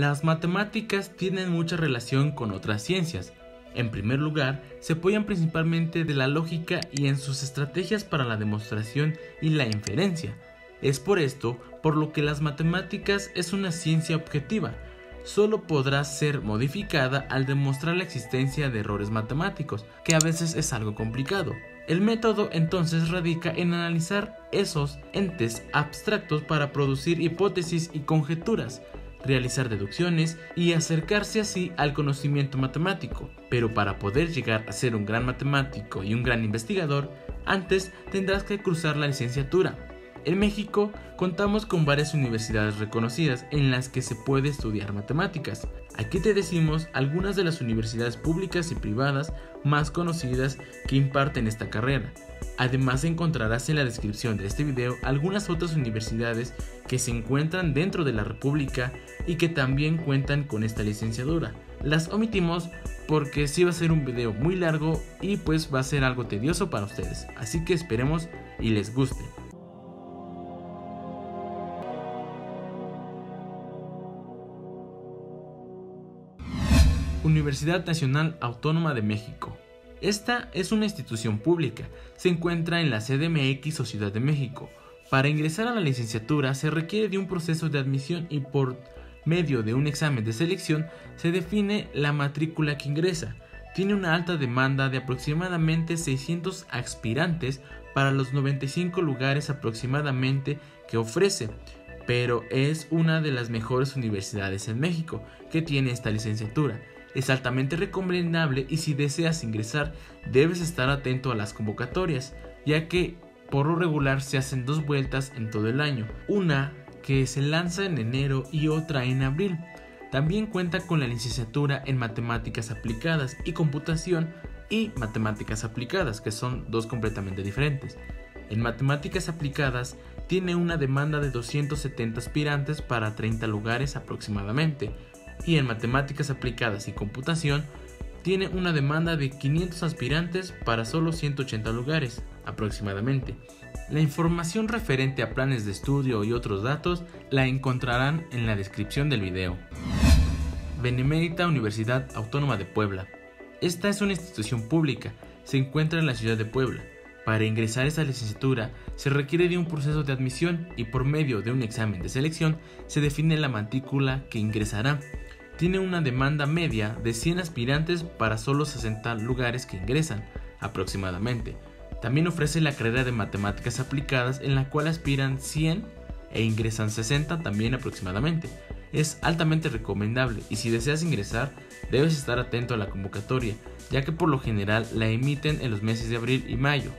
Las matemáticas tienen mucha relación con otras ciencias. En primer lugar, se apoyan principalmente de la lógica y en sus estrategias para la demostración y la inferencia. Es por esto por lo que las matemáticas es una ciencia objetiva, solo podrá ser modificada al demostrar la existencia de errores matemáticos, que a veces es algo complicado. El método entonces radica en analizar esos entes abstractos para producir hipótesis y conjeturas, realizar deducciones y acercarse así al conocimiento matemático. Pero para poder llegar a ser un gran matemático y un gran investigador, antes tendrás que cruzar la licenciatura, en México contamos con varias universidades reconocidas en las que se puede estudiar matemáticas. Aquí te decimos algunas de las universidades públicas y privadas más conocidas que imparten esta carrera. Además encontrarás en la descripción de este video algunas otras universidades que se encuentran dentro de la República y que también cuentan con esta licenciatura. Las omitimos porque sí va a ser un video muy largo y pues va a ser algo tedioso para ustedes. Así que esperemos y les guste. Universidad Nacional Autónoma de México. Esta es una institución pública, se encuentra en la CDMX o Ciudad de México. Para ingresar a la licenciatura se requiere de un proceso de admisión y por medio de un examen de selección se define la matrícula que ingresa. Tiene una alta demanda de aproximadamente 600 aspirantes para los 95 lugares aproximadamente que ofrece, pero es una de las mejores universidades en México que tiene esta licenciatura es altamente recomendable y si deseas ingresar debes estar atento a las convocatorias, ya que por lo regular se hacen dos vueltas en todo el año, una que se lanza en enero y otra en abril. También cuenta con la licenciatura en matemáticas aplicadas y computación y matemáticas aplicadas, que son dos completamente diferentes. En matemáticas aplicadas tiene una demanda de 270 aspirantes para 30 lugares aproximadamente, y en matemáticas aplicadas y computación tiene una demanda de 500 aspirantes para solo 180 lugares aproximadamente. La información referente a planes de estudio y otros datos la encontrarán en la descripción del video. Benemérita Universidad Autónoma de Puebla. Esta es una institución pública, se encuentra en la ciudad de Puebla. Para ingresar a esta licenciatura se requiere de un proceso de admisión y por medio de un examen de selección se define la matrícula que ingresará tiene una demanda media de 100 aspirantes para solo 60 lugares que ingresan, aproximadamente. También ofrece la carrera de matemáticas aplicadas en la cual aspiran 100 e ingresan 60 también aproximadamente. Es altamente recomendable y si deseas ingresar debes estar atento a la convocatoria, ya que por lo general la emiten en los meses de abril y mayo.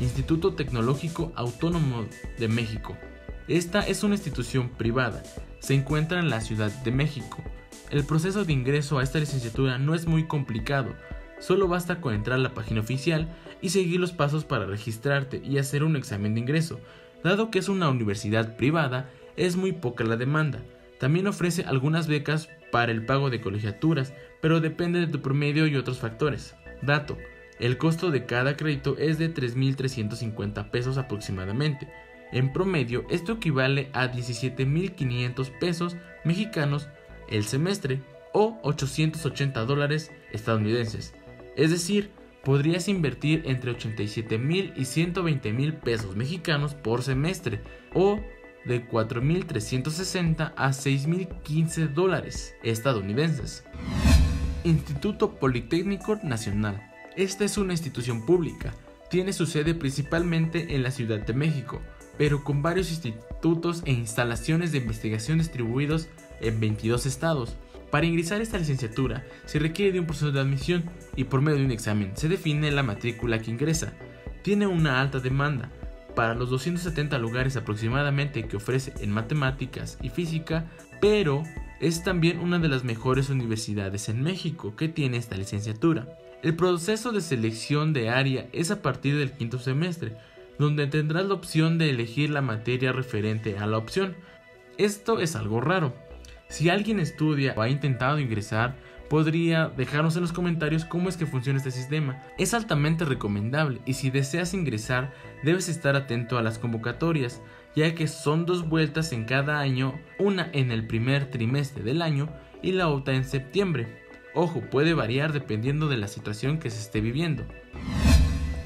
Instituto Tecnológico Autónomo de México. Esta es una institución privada, se encuentra en la Ciudad de México. El proceso de ingreso a esta licenciatura no es muy complicado, solo basta con entrar a la página oficial y seguir los pasos para registrarte y hacer un examen de ingreso. Dado que es una universidad privada, es muy poca la demanda. También ofrece algunas becas para el pago de colegiaturas, pero depende de tu promedio y otros factores. Dato, el costo de cada crédito es de 3.350 pesos aproximadamente. En promedio, esto equivale a 17.500 pesos mexicanos el semestre o 880 dólares estadounidenses. Es decir, podrías invertir entre 87 mil y 120 mil pesos mexicanos por semestre o de 4.360 a 6.015 dólares estadounidenses. Instituto Politécnico Nacional. Esta es una institución pública. Tiene su sede principalmente en la Ciudad de México, pero con varios institutos e instalaciones de investigación distribuidos en 22 estados. Para ingresar a esta licenciatura se requiere de un proceso de admisión y por medio de un examen se define la matrícula que ingresa. Tiene una alta demanda para los 270 lugares aproximadamente que ofrece en matemáticas y física, pero es también una de las mejores universidades en México que tiene esta licenciatura. El proceso de selección de área es a partir del quinto semestre, donde tendrás la opción de elegir la materia referente a la opción. Esto es algo raro, si alguien estudia o ha intentado ingresar, podría dejarnos en los comentarios cómo es que funciona este sistema. Es altamente recomendable y si deseas ingresar debes estar atento a las convocatorias, ya que son dos vueltas en cada año, una en el primer trimestre del año y la otra en septiembre. Ojo, puede variar dependiendo de la situación que se esté viviendo.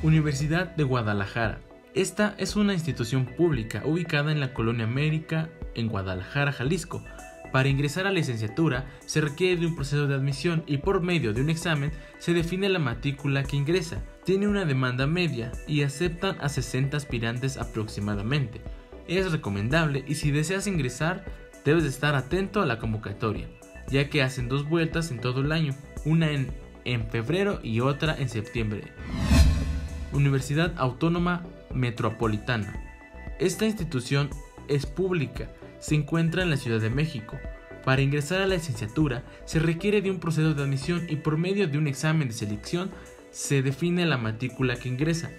Universidad de Guadalajara. Esta es una institución pública ubicada en la Colonia América, en Guadalajara, Jalisco. Para ingresar a la licenciatura se requiere de un proceso de admisión y por medio de un examen se define la matrícula que ingresa. Tiene una demanda media y aceptan a 60 aspirantes aproximadamente. Es recomendable y si deseas ingresar debes estar atento a la convocatoria, ya que hacen dos vueltas en todo el año, una en, en febrero y otra en septiembre. Universidad Autónoma Metropolitana. Esta institución es pública se encuentra en la Ciudad de México. Para ingresar a la licenciatura se requiere de un proceso de admisión y por medio de un examen de selección se define la matrícula que ingresa.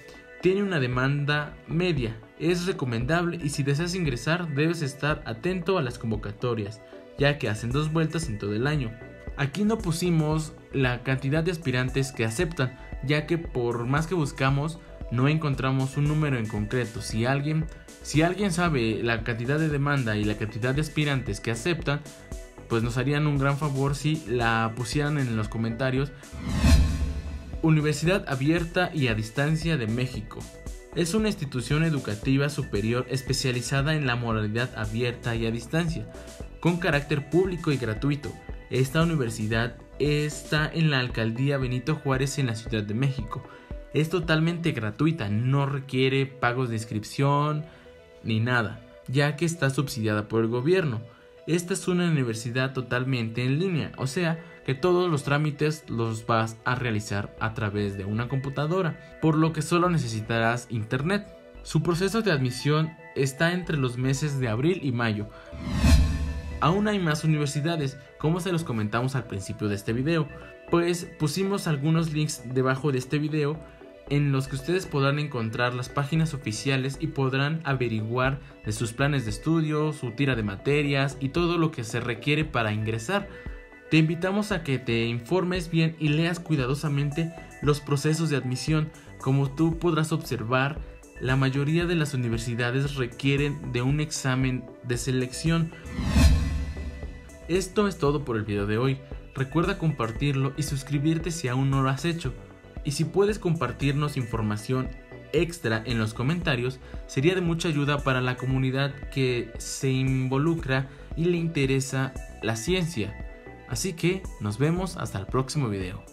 Tiene una demanda media, es recomendable y si deseas ingresar debes estar atento a las convocatorias, ya que hacen dos vueltas en todo el año. Aquí no pusimos la cantidad de aspirantes que aceptan, ya que por más que buscamos no encontramos un número en concreto. Si alguien, si alguien sabe la cantidad de demanda y la cantidad de aspirantes que aceptan, pues nos harían un gran favor si la pusieran en los comentarios. Universidad Abierta y a Distancia de México. Es una institución educativa superior especializada en la moralidad abierta y a distancia, con carácter público y gratuito. Esta universidad está en la alcaldía Benito Juárez en la Ciudad de México es totalmente gratuita, no requiere pagos de inscripción ni nada, ya que está subsidiada por el gobierno. Esta es una universidad totalmente en línea, o sea que todos los trámites los vas a realizar a través de una computadora, por lo que solo necesitarás internet. Su proceso de admisión está entre los meses de abril y mayo. Aún hay más universidades, como se los comentamos al principio de este video, pues pusimos algunos links debajo de este video en los que ustedes podrán encontrar las páginas oficiales y podrán averiguar de sus planes de estudio, su tira de materias y todo lo que se requiere para ingresar. Te invitamos a que te informes bien y leas cuidadosamente los procesos de admisión. Como tú podrás observar, la mayoría de las universidades requieren de un examen de selección. Esto es todo por el video de hoy. Recuerda compartirlo y suscribirte si aún no lo has hecho. Y si puedes compartirnos información extra en los comentarios, sería de mucha ayuda para la comunidad que se involucra y le interesa la ciencia. Así que nos vemos hasta el próximo video.